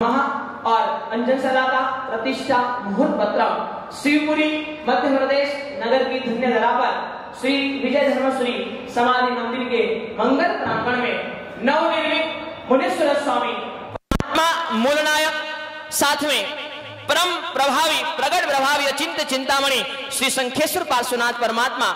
और अंजन का प्रतिष्ठा मुहूर्त पत्र शिवपुरी मध्य प्रदेश, नगर की धन्य धरा पर श्री विजय धर्मश्री समाधि मंदिर के मंगल प्रांगण में नवनिर्मित मुनीश्वर स्वामी आत्मा मूलनायक, साथ में परम प्रभावी, प्रगट प्रभावी अचिंत चिंतामणि श्री संखेश्वर पार्श्वनाथ परमात्मा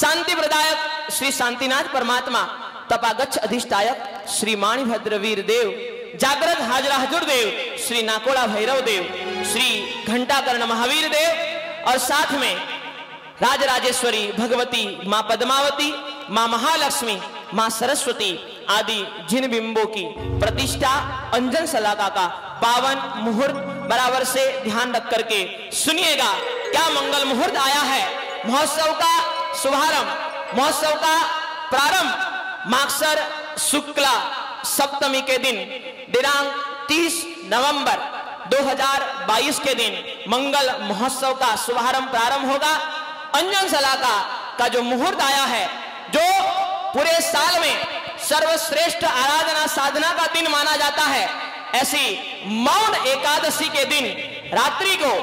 शांति प्रदायक श्री शांतिनाथ परमात्मा, तपागच्छ अधिष्ठायक श्री माणिभद्र वीर देव जागृत हाजरा हजूर देव श्री नाकोड़ा भैरव देव श्री घंटाकर्ण महावीर देव और साथ में राजराजेश्वरी, भगवती, माँ पद्मावती, माँ महालक्ष्मी, माँ सरस्वती आदि जिन बिंबों की प्रतिष्ठा अंजन सलाका का पावन मुहूर्त बराबर से ध्यान रख करके सुनिएगा, क्या मंगल मुहूर्त आया है? महोत्सव का शुभारंभ, महोत्सव का प्रारंभ माक्सर शुक्ला सप्तमी के दिन, दिनांक 30 नवंबर 2022 के दिन मंगल महोत्सव का शुभारंभ प्रारंभ होगा। अंजन सलाका का जो मुहूर्त आया है, जो पूरे साल में सर्वश्रेष्ठ आराधना साधना का दिन माना जाता है, ऐसी मौन एकादशी के दिन, रात्रि को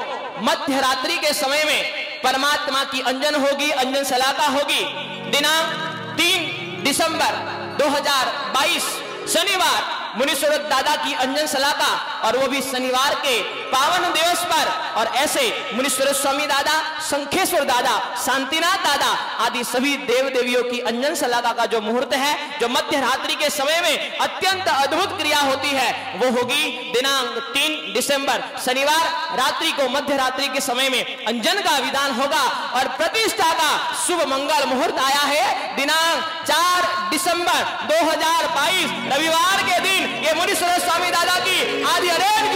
मध्य रात्रि के समय में परमात्मा की अंजन होगी, अंजन सलाका होगी। दिनांक तीन दिसंबर 2022 शनिवार मुनीश्वर दादा की अंजन सलाका और वो भी शनिवार के पावन दिवस पर। और ऐसे मुनीश्वर स्वामी दादा संखेश्वर दादा, शांतिनाथ दादा आदि सभी देव देवियों की अंजन सलाका का जो मुहूर्त है, जो मध्य रात्रि के समय में अत्यंत अद्भुत क्रिया होती है, वो होगी दिनांक तीन दिसंबर, शनिवार रात्रि को मध्य रात्रि के समय में अंजन का विधान होगा और प्रतिष्ठा का शुभ मंगल मुहूर्त आया है। दिनांक चार दिसंबर 2022 रविवार के दिन ये मुनीश्वर स्वामी दादा की आदि अनेक